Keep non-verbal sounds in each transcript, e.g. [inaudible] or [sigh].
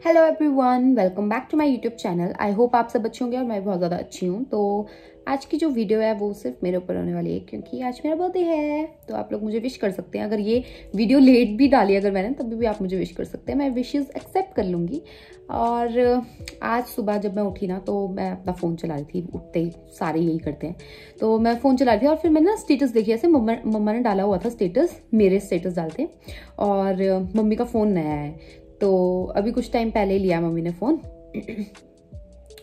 Hello everyone welcome back to my YouTube channel I hope आप सब अच्छे होंगे और मैं बहुत ज़्यादा अच्छी हूँ। तो आज की जो वीडियो है वो सिर्फ़ मेरे ऊपर होने वाली है, क्योंकि आज मेरा बर्थडे है। तो आप लोग मुझे विश कर सकते हैं। अगर ये वीडियो लेट भी डाली अगर मैंने, तभी भी आप मुझे विश कर सकते हैं। मैं विशेज़ एक्सेप्ट कर लूँगी। और आज सुबह जब मैं उठी ना तो मैं अपना फ़ोन चला रही थी, उठते ही सारे यही करते हैं। तो मैं फ़ोन चला रही थी और फिर मैंने ना स्टेटस देखी, ऐसे मम्मा मम्मा ने डाला हुआ था स्टेटस मेरे स्टेटस डालते। और मम्मी का फ़ोन नया है। तो अभी कुछ टाइम पहले लिया मम्मी ने फ़ोन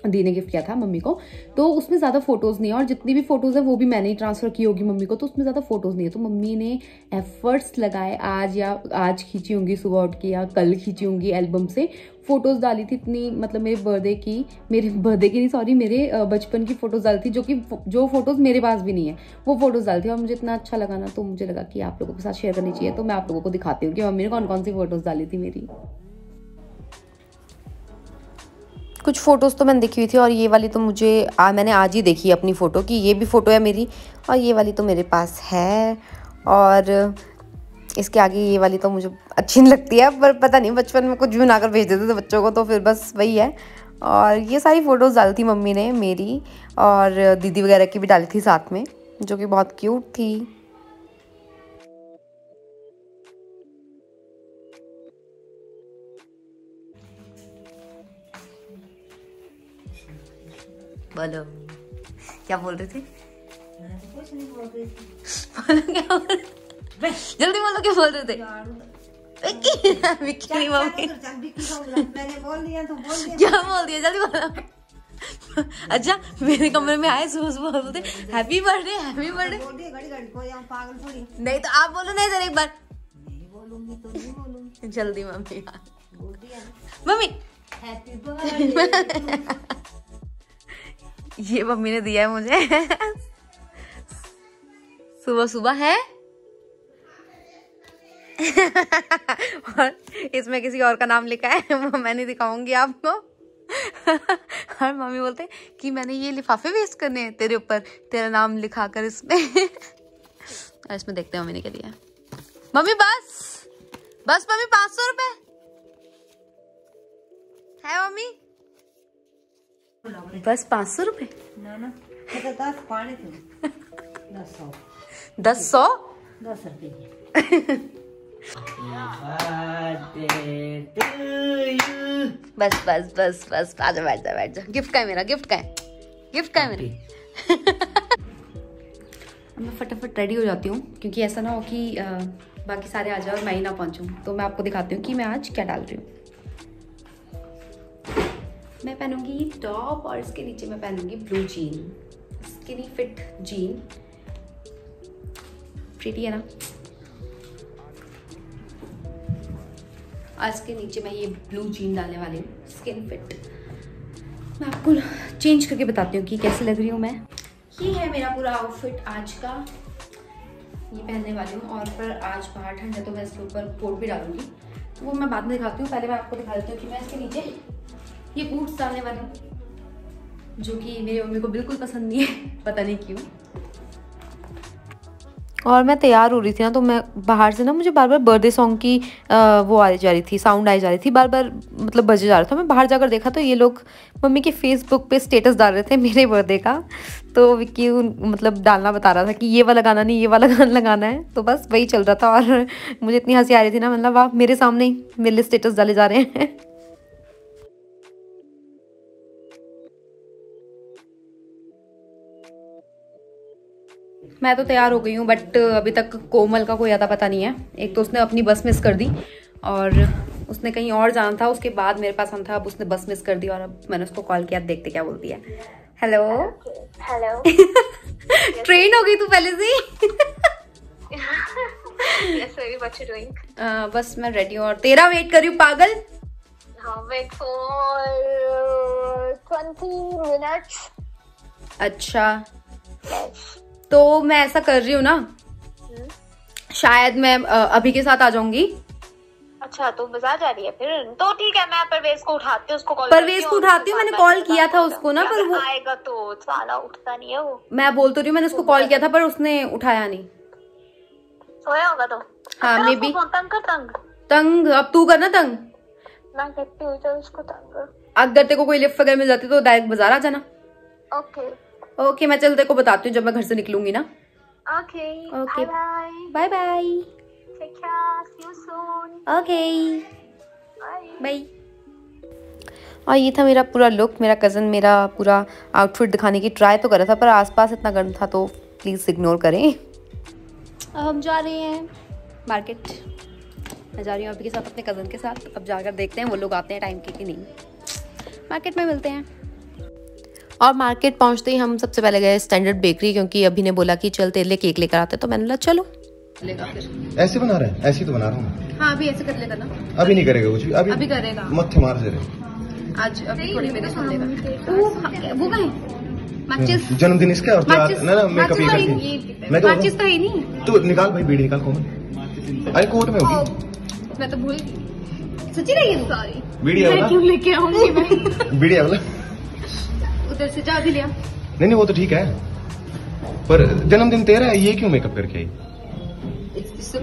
दी ने गिफ्ट किया था मम्मी को। तो उसमें ज़्यादा फ़ोटोज़ नहीं है और जितनी भी फ़ोटोज़ है वो भी मैंने ही ट्रांसफ़र की होगी मम्मी को तो उसमें ज़्यादा फ़ोटोज़ नहीं है। तो मम्मी ने एफर्ट्स लगाए आज या आज खींची होंगी, सुबह उठ के या कल खींची होंगी एल्बम से। फ़ोटोज़ डाली थी इतनी मतलब मेरे बर्थडे की, मेरे बर्थडे की नहीं सॉरी मेरे बचपन की फ़ोटोज़ डाली थी जो कि जो फ़ोटोज़ मेरे पास भी नहीं है, वो फ़ोटोज़ डाली थी और मुझे इतना अच्छा लगा ना तो मुझे लगा कि आप लोगों के साथ शेयर करनी चाहिए तो मैं आप लोगों को दिखाती हूँ कि मम्मी ने कौन कौन सी फ़ोटोज़ डाली थी मेरी। कुछ फ़ोटोज़ तो मैंने देखी हुई थी और ये वाली तो मुझे आ, मैंने आज ही देखी अपनी फ़ोटो कि। ये भी फ़ोटो है मेरी और ये वाली तो मेरे पास है और इसके आगे ये वाली तो मुझे अच्छी नहीं लगती है पर पता नहीं बचपन में कुछ भी बनाकर भेज देते थे बच्चों को तो फिर बस वही है। और ये सारी फ़ोटोज़ डाली थी मम्मी ने मेरी और दीदी वगैरह की भी डाली थी साथ में जो कि बहुत क्यूट थी। बोलो। क्या बोल रहे थे? बोल क्या बोल रहे? जल्दी बोलो क्या बोल रहे। थे विक्की नहीं मम्मी। मैंने बोल दिया तो बोल दिया। क्या बोल दिया? जल्दी बोलो। अच्छा मेरे कमरे में आए सुबह सुबह बोलते हैप्पी बर्थडे हैप्पी बर्थडे नहीं तो आप बोलो नहीं इधर एक बार। नहीं बोलूँगी तो नहीं बोलूँगी। जल्दी मम्मी। मम्मी [laughs] ये मम्मी ने दिया है मुझे। सुबह सुबह है? और इसमें किसी और का नाम लिखा है वो मैं नहीं दिखाऊँगी आपको। और मम्मी बोलते हैं कि मैंने ये लिफाफे वेस्ट करने हैं तेरे ऊपर तेरा नाम लिखा कर इसमें। और इसमें देखते हैं मम्मी ने क्या दिया मम्मी बस! बस मम्मी पाँच सौ रुपए। है मम्मी? बस पाँच सौ रुपए। ना ना। ये तो दस पाने थे। दस सौ। दस रुपये बस बस बस बस आजा बैठ जा बैठ जा। गिफ्ट का है मेरा गिफ्ट का है। गिफ्ट का है मेरा। अब [laughs] मैं फटाफट रेडी हो जाती हूँ क्योंकि ऐसा ना हो कि अ, बाकी सारे आ जाओ और मैं ही ना पहुँचूँ। तो मैं आपको दिखाती हूँ कि मैं आज क्या डाल रही हूँ। मैं पहनूँगी टॉप और इसके नीचे मैं पहनूँगी blue jean skinny fit jean pretty है ना? आज के नीचे मैं ये ब्लू जीन डालने वाली हूँ. स्किन फिट मैं आपको चेंज करके बताती हूँ कि कैसे लग रही हूँ मैं. ये है मेरा पूरा आउटफिट आज का. ये पहनने वाली हूँ और पर आज बाहर ठंड है तो मैं इसके ऊपर कोट भी डालूँगी. वो मैं बाद में दिखाती हूँ. पहले मैं आपको दिखा देती हूँ कि मैं इसके नीचे ये बूट्स डालने वाली जो कि मेरी मम्मी को बिल्कुल पसंद नहीं है पता नहीं क्यों। और मैं तैयार हो रही थी ना तो मैं बाहर से ना मुझे बार बार बर्थडे सॉन्ग की अ, वो आ जा रही थी साउंड आई जा रही थी बार बार मतलब बजे जा रहा था। मैं बाहर जाकर देखा तो ये लोग मम्मी के फेसबुक पे स्टेटस डाल रहे थे [laughs] मेरे बर्थडे का। तो विक्की मतलब डालना बता रहा था कि ये वाला गाना नहीं ये वाला गाना लगाना है। तो बस वही चल रहा था और मुझे इतनी हँसी आ रही थी ना मतलब आप मेरे सामने मेरे स्टेटस डाले जा रहे हैं। मैं तो तैयार हो गई हूँ बट अभी तक कोमल का कोई अता पता नहीं है। एक तो उसने अपनी बस मिस कर दी और उसने कहीं और जाना था उसके बाद मेरे पास आना था अब उसने बस मिस कर दी और अब मैंने उसको कॉल किया देखते क्या बोलती है। Hello Hello. ट्रेन [laughs] हो गई तू पहले से ही? [laughs] अ, [laughs] बस मैं रेडी हूँ और तेरा वेट कर रही हूँ पागल। twenty अच्छा। Yes. तो मैं ऐसा कर रही हूँ ना। शायद मैं अभी के साथ आ जाऊँगी। अच्छा तो बाज़ार जा रही है फिर? तो ठीक है मैं परवेज को उठाती हूँ उसको कॉल परवेज को उठाती हूँ, मैंने call किया था उसको ना, पर वो- आएगा तो साला उठता नहीं है वो। मैं बोल तो रही हूँ मैंने उसको कॉल किया था पर उसने उठाया नहीं। सोया होगा तो। हाँ, maybe. उसको फ़ोन, तंग कर तंग? तंग? अब तू करना तंग। मैं कहती हूँ उसको तंग अगर तेरे को कोई लिफ्ट वगैरह मिल जाती तो डायरेक्ट बाज़ार आ जाना। ओके ओके मैं चल तेरे को बताती हूँ जब मैं घर से निकलूँगी ना। Okay Okay. Bye bye okay bye bye और ये था मेरा पूरा लुक मेरा कज़न मेरा पूरा आउटफिट दिखाने की ट्राई तो कर रहा था पर आसपास इतना गर्म था तो प्लीज़ इग्नोर करें। अब हम जा रहे हैं मार्केट मैं जा रही हूँ अभी के साथ अपने कज़न के साथ अब जाकर देखते हैं वो लोग आते हैं टाइम के कि नहीं। मार्केट में मिलते हैं। और मार्केट पहुँचते ही हम सबसे पहले गए स्टैंडर्ड बेकरी क्योंकि अभी ने बोला कि चल तेरे लिए केक लेकर आते तो मैंने बोला चलो। ऐसे बना रहे है? ऐसे तो बना रहा हूँ हाँ अभी ऐसे कर लेगा ना। अभी नहीं करेगा कुछ भी अभी अभी करेगा। मत्थे मार से रहे। आज अभी थोड़ी मेरे सुन लेगा। वो हाँ, वो कहीं जन्मदिन इसका और ना ना ही तो करती ही- है। मैं तो माचिस तो है नहीं। तू निकाल भाई बीड़ी निकाल कौन? अरे कोट में होगी। मैं तो भूल सच्ची नहीं है? सॉरी बीड़ी है वाला। क्यों लेके आऊँगी? [laughs] मैं बीड़ी है वाला। उधर से जा भी लिया। नहीं नहीं वो तो ठीक है। पर जन्मदिन तेरा है ये क्यों मेकअप करके आई?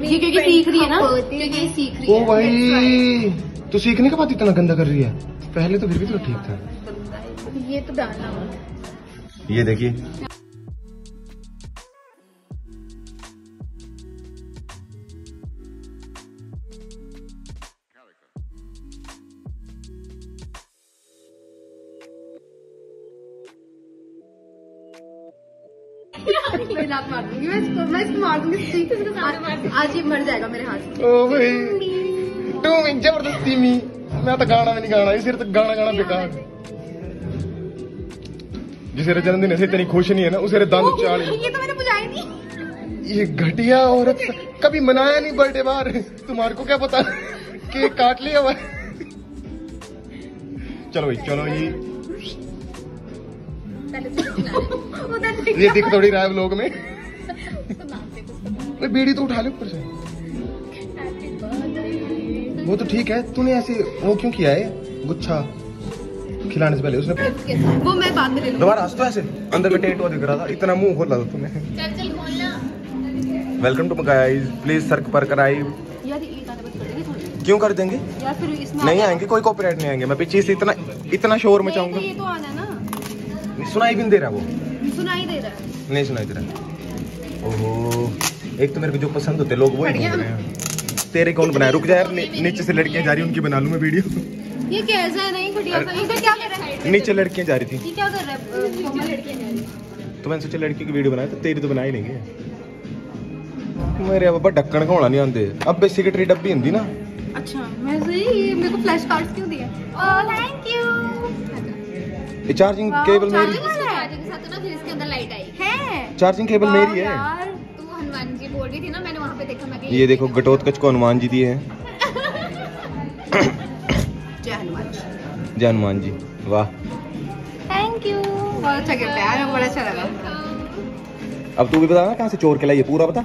ये क्योंकि सीख रही है ना? क्योंकि सीख रही ओ भाई तू सीखने के बाद इतना गंदा कर रही है? पहले तो फिर भी तो ठीक था। ये तो डालना ये देखिए। इसको मार दूँगी आज ये मर जाएगा मेरे हाथ ओ भाई। तू मैं ज़बरदस्ती मी। मैं तो गाना भी नहीं गाना इस तो गाना गाना बेकार जिसे जन्मदिन ऐसे इतनी खुश नहीं है ना उसे दंद चाड़ी ये तो मैंने बुझाई नहीं। ये घटिया औरत कभी मनाया नहीं बर्थडे बार। तुम्हारे को क्या पता? केक काट लिया हुआ चलो भाई चलो ये। ये दिख थोड़ी रहा है व्लॉग में। अरे बीड़ी तो उठा ले ऊपर से। वो तो ठीक है तूने ऐसे वो क्यों किया है? गुच्छा खिलाने से पहले उसने वो मैं बाद में ले दोबारा हंस तो ऐसे अंदर में टेटू दिख रहा था इतना मुँह खोला था तूने। वेलकम टू गाइस प्लीज़ सर्क पर कराइब यार ये गाने बंद कर देंगे क्यों कर देंगे? यार फिर इसमें नहीं आएँगे कोई कॉपीराइट नहीं आएँगे। मैं पीछे से इतना इतना शोर मचाऊँगा। ये तो आना ना। सुनाई भी नहीं दे रहा वो। सुनाई दे रहा है। नहीं सुनाई दे रहा। ओहो। एक तो मेरे को जो पसंद होते लोग वो ही हैं। तेरे कौन बनाया रुक जा यार नी- नीचे से लड़कियाँ जा रही उनकी बना लूँ मैं वीडियो। ये कैसा है? नहीं घटिया सा क्या कर रहा है? नीचे लड़कियाँ जा रही थी। क्या कर रहा है? कोमल लड़कियाँ जा रही हैं। तो मैंने सोचा लड़की की वीडियो बनाया तो तेरी तो बना ही। लेंगे मेरे अब ढक्कन घोड़ा नहीं आंदे। अब बेसिकटरी डब्बी हिंदी ना। अच्छा मैं सही ये मेरे को फ्लैश कार्ड्स क्यों दिए? ओह थैंक यू ये चार्जिंग केबल मेरी चार्जिंग के साथ तो ना फिर इसके अंदर लाइट आई है। चार्जिंग केबल मेरी है। यार। तू हनुमान जी बोल रही थी ना मैंने वहाँ पे देखा मैं ये देखो घटोत्कच को हनुमान जी दिए हैं। जय हनुमान जी। जय हनुमान जी। वाह। थैंक यू बहुत अच्छा गिफ्ट है यार बड़ा अच्छा लगा। अब तू भी बता ना कहाँ से चोर के लाई पूरा बता।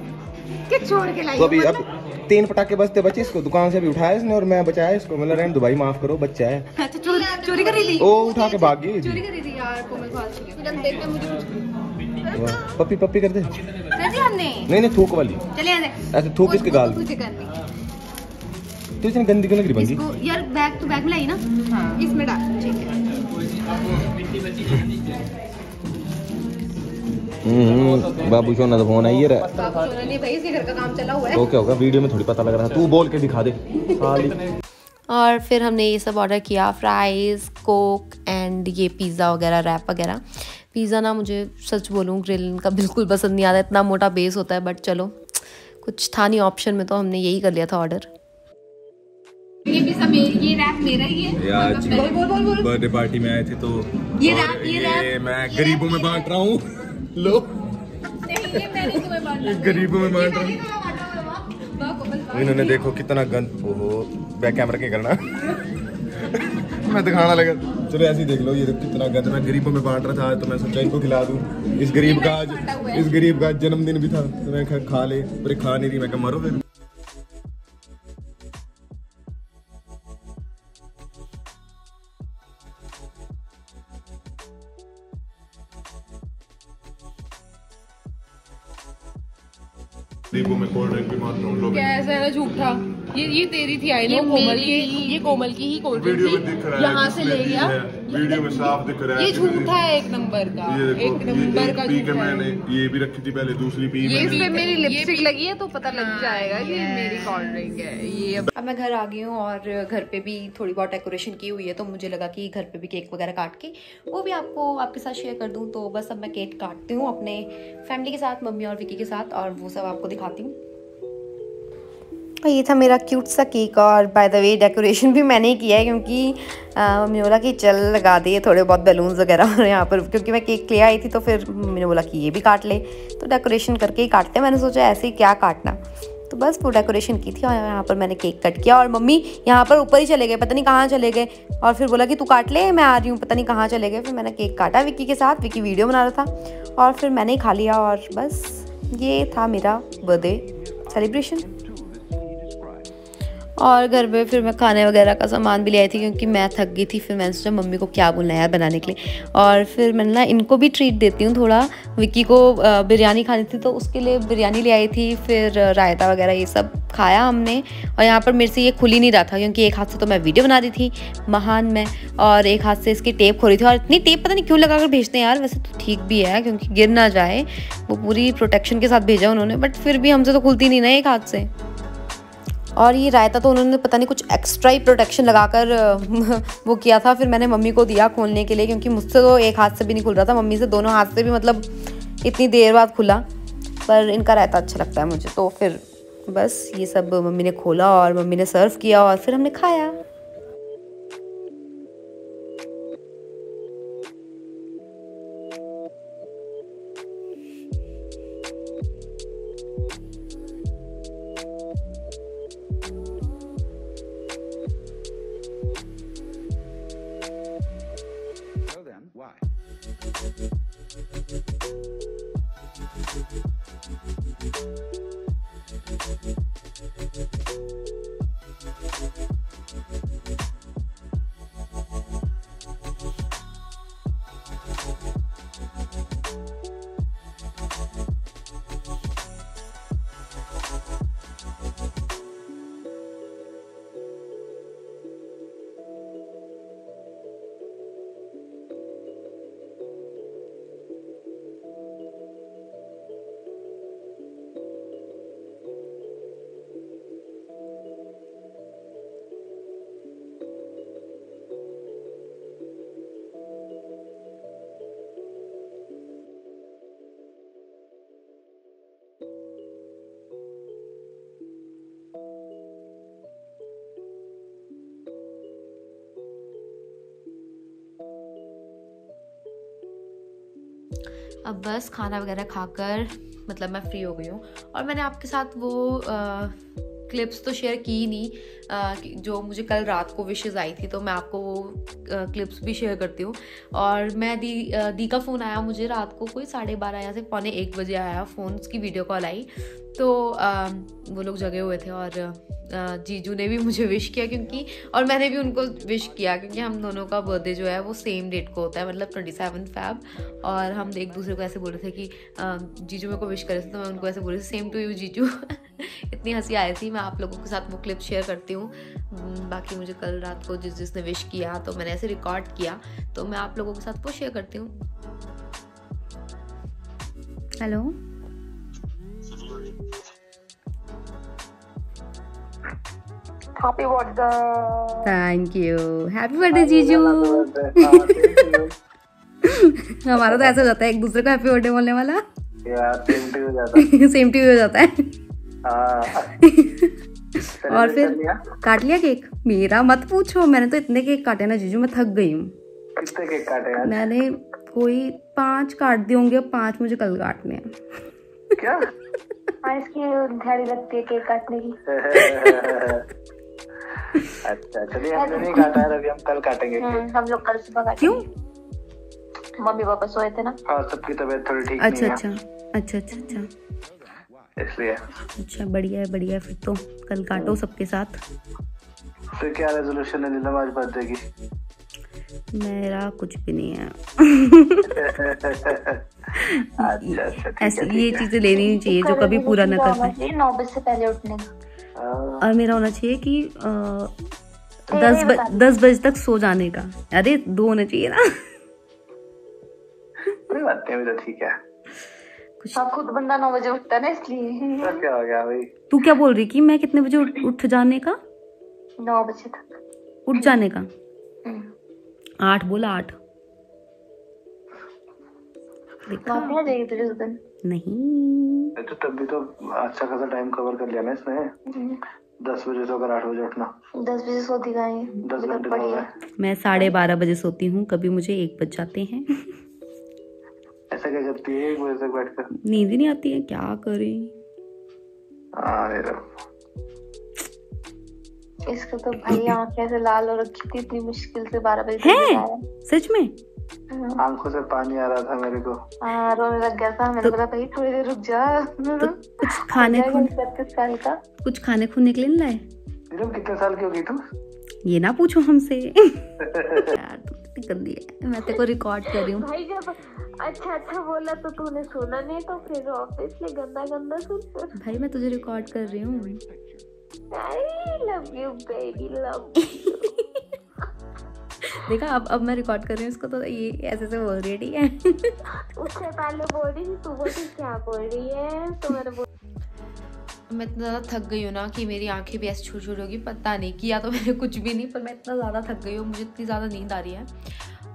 कि छोड़ के लाई तो अभी अब तीन पटाखे बचते बचे इसको दुकान से अभी उठाया इसने और मैं बचाया इसको। मतलब रहने दो भाई माफ़ करो बच्चा है। अच्छा चोरी चोरी कर रही थी? ओ उठा के भाग गई। चोरी कर रही थी यार कोमल फालतू देखना मुझे कुछ पप्पी पप्पी कर दे। नहीं हमने? नहीं थूक वाली। ऐसे थूक इसके गाल तो इतनी गंदी क्यों लग रही बंदी यार बैग तो बैग में लाई ना? हाँ। इसमें डाल ठीक है। हम्म बाबू सोना तो फ़ोन आई बाबू सोना नहीं भाई इसके घर का काम चला हुआ है। तो क्या होगा? वीडियो में थोड़ी पता लग रहा है। तू बोल के दिखा दे। साली और फिर हमने ये सब ऑर्डर किया फ्राइज़ कोक एंड ये पिज़्ज़ा वगैरह रैप वगैरह। पिज़्ज़ा ना मुझे सच बोलूँ ग्रिल का बिल्कुल पसंद नहीं आता इतना मोटा बेस होता है बट चलो। कुछ था नहीं ऑप्शन में तो हमने यही कर लिया था ऑर्डर ये भी सब ये रैप मेरा ही है। आज बोल बोल बोल बोल। बर्थडे पार्टी में आए थे तो ये रैप, ये रैप, मैं गरीबों में बांट रहा हूँ। [laughs] लो। नहीं ये मैंने गरीबों में बांट रहा हूँ। इन्होंने देखो कितना गंद ओहो बैक कैमरा क्या करना मैं दिखाना लगा। चलो ऐसे ही देख लो, ये देखो कितना गंद मैं गरीबों में बांट रहा था तो मैं सोचा इनको खिला दूँ। इस गरीब का आज इस गरीब का जन्मदिन भी था तो मैं खा ले, पर खा नहीं रही। मैं कहा, मरो फिर। गरीबों में कोल्ड ड्रिंक भी मात्र उन लोग कैसा है ना झूठा? ये ये तेरी थी आई नो कोमल की। ये कोमल की ही कोल्ड ड्रिंक थी। यहाँ से ले लिया। गया वीडियो में साफ़ दिख रहा है। ये झूठा है एक नंबर का ये देखो एक नंबर ये का पी के मैंने ये भी रखी थी पहले दूसरी पी ये पे मेरी लिपस्टिक लगी है तो पता लग जाएगा कि मेरी कोल्ड ड्रिंक है ये अब मैं घर आ गई हूँ और घर पे भी थोड़ी बहुत डेकोरेशन की हुई है तो मुझे लगा कि घर पे भी केक वगैरह काट के वो भी आपको आपके साथ शेयर कर दूँ तो बस अब मैं केक काटती हूँ अपने फैमिली के साथ मम्मी और विकी के साथ और वो सब आपको दिखाती हूँ। ये था मेरा क्यूट सा केक और बाय द वे डेकोरेशन भी मैंने ही किया है क्योंकि अ, मम्मी ने बोला कि चल लगा दिए थोड़े बहुत बैलून्स वगैरह यहाँ पर क्योंकि मैं केक ले आई थी तो फिर मम्मी ने बोला कि ये भी काट ले। तो डेकोरेशन करके ही काटते हैं। मैंने सोचा ऐसे ही क्या काटना। तो बस वो डेकोरेशन की थी और यहाँ पर मैंने केक कट किया। और मम्मी यहाँ पर ऊपर ही चले गए पता नहीं कहाँ चले गए। और फिर बोला कि तू काट ले मैं आ रही हूँ पता नहीं कहाँ चले गए। फिर मैंने केक काटा विक्की के साथ। विक्की वीडियो बना रहा था। और फिर मैंने ही खा लिया और बस ये था मेरा बर्थडे सेलिब्रेशन और घर पे फिर मैं खाने वगैरह का सामान भी ले आई थी क्योंकि मैं थक गई थी। फिर मैंने सोचा, मम्मी को क्या बोलना यार बनाने के लिए? और फिर मैंने ना इनको भी ट्रीट देती हूँ थोड़ा। विक्की को बिरयानी खानी थी तो उसके लिए बिरयानी ले आई थी, फिर रायता वगैरह ये सब खाया हमने। और यहाँ पर मेरे से ये खुल ही नहीं रहा था क्योंकि एक हाथ से तो मैं वीडियो बना रही थी, महान में। और एक हाथ से इसकी टेप खो रही थी और इतनी टेप पता नहीं क्यों लगा कर भेजते हैं यार, वैसे तो ठीक भी है क्योंकि गिर ना जाए। वो पूरी प्रोटेक्शन के साथ भेजा उन्होंने बट फिर भी हमसे तो खुलती नहीं ना एक हाथ से। और ये रायता तो उन्होंने पता नहीं कुछ एक्स्ट्रा ही प्रोटेक्शन लगाकर [laughs] वो किया था। फिर मैंने मम्मी को दिया खोलने के लिए, क्योंकि मुझसे तो एक हाथ से भी नहीं खुल रहा था। मम्मी से दोनों हाथ से भी मतलब इतनी देर बाद खुला, पर इनका रायता अच्छा लगता है मुझे। तो फिर बस ये सब मम्मी ने खोला और मम्मी ने सर्व किया और फिर हमने खाया। अब बस खाना वगैरह खाकर मतलब मैं फ्री हो गई हूँ। और मैंने आपके साथ वो आ, क्लिप्स तो शेयर की नहीं आ, जो मुझे कल रात को विशेज़ आई थी तो मैं आपको वो आ, क्लिप्स भी शेयर करती हूँ। और मैं दी आ, दी का फ़ोन आया मुझे रात को कोई साढ़े बारह या से पौने एक बजे आया फ़ोन उसकी वीडियो कॉल आई। तो अ, वो लोग जगे हुए थे और जीजू ने भी मुझे विश किया क्योंकि और मैंने भी उनको विश किया क्योंकि हम दोनों का बर्थडे जो है वो सेम डेट को होता है मतलब ट्वेंटी सेवन फैब और हम एक दूसरे को ऐसे बोल रहे थे कि जीजू मेरे को विश करे थे तो मैं उनको ऐसे बोल रही थी सेम टू यू जीजू. [laughs] इतनी हँसी आई थी मैं आप लोगों के साथ वो क्लिप शेयर करती हूँ। बाकी मुझे कल रात को जिस जिसने विश किया तो मैंने ऐसे रिकॉर्ड किया तो मैं आप लोगों के साथ वो शेयर करती हूँ। Hello happy birthday thank you happy birthday जीजू हमारा तो ऐसा हो जाता है एक दूसरे को हैप्पी बर्थडे बोलने वाला। सेम टू जाता सेम टू [laughs] हो जाता है। हाँ। और फिर काट लिया केक मेरा मत पूछो मैंने तो इतने केक काटे ना जीजू मैं थक गई हूँ। कितने केक काटे मैंने कोई पाँच काट दिए होंगे पाँच मुझे कल काटने हैं। क्या? [laughs] इसकी घड़ी लगती है केक काटने की। [laughs] अच्छा चलिए हमने [laughs] नहीं काटा है अभी हम कल काटेंगे हम्म, हम लोग कल सुबह क्यों? मम्मी पापा सोए थे ना? हाँ सबकी तबीयत थोड़ी ठीक अच्छा अच्छा अच्छा अच्छा अच्छा। इसलिए। अच्छा बढ़िया है बढ़िया है फिर तो। कल काटो सबके साथ। फिर क्या रेजोल्यूशन है नीलम आज बर्थडे की? मेरा कुछ भी नहीं है। [laughs] अच्छा अच्छा ऐसे ये चीज़ें लेनी नहीं चाहिए जो कभी पूरा न कर पाए नौ बजे से पहले उठने का। और मेरा होना चाहिए कि दस ब, दस बजे तक सो जाने का। अरे दो होना चाहिए ना। कोई बात नहीं तो ठीक है। कुछ अब खुद बंदा नौ बजे उठता है ना इसलिए। तो क्या हो गया भाई? तू क्या बोल रही कि मैं कितने बजे उठ, उठ जाने का? नौ बजे तक। उठ जाने का? हम्म। आठ बोला आठ। देखा जाएगी तुझे उस दिन। नहीं। तो तब भी तो अच्छा खासा टाइम कवर कर लिया ना इसने। दस बजे से अगर आठ बजे उठना। दस बजे सोती कहाँ दस घंटे तो मैं साढ़े बारह बजे सोती हूँ कभी मुझे एक बज जाते हैं। ऐसा क्या करती है एक बजे तक बैठ कर नींद ही नहीं आती है क्या करें? हाँ। इसका तो भाई [clears throat] आँखें ऐसे लाल हो रखी थी इतनी मुश्किल से बारह बजे है? सच में? आँखों से पानी आ रहा था मेरे को। हाँ रोने लग गया था। मैंने तो- बोला भाई थोड़ी देर रुक जा। तो कुछ खाने खून साल का। कुछ खाने खूने के लिए लाए? कितने साल की होगी तू ये ना पूछो हमसे। [laughs] यार तू कितनी गंदी है। मैं तेरे को रिकॉर्ड कर रही हूँ। भाई जब अच्छा अच्छा बोला तो तूने सुना नहीं तो फिर ऑफ़िस में गंदा गंदा सुन भाई मैं तुझे रिकॉर्ड कर रही हूँ। I love you baby love देखा अब अब मैं रिकॉर्ड कर रही हूँ इसको तो ये ऐसे से बोल रही है ठीक है? उससे पहले बोल रही थी तू बोली क्या बोल रही है? तो मैंने बोला मैं इतना ज़्यादा थक गई हूँ ना कि मेरी आँखें भी ऐसे छोटी छोटी होगी पता नहीं किया तो मैंने कुछ भी नहीं पर मैं इतना ज़्यादा थक गई हूँ मुझे इतनी ज़्यादा नींद आ रही है।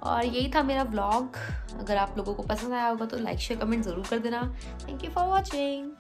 और यही था मेरा ब्लॉग अगर आप लोगों को पसंद आया होगा तो लाइक शेयर कमेंट ज़रूर कर देना। Thank you for watching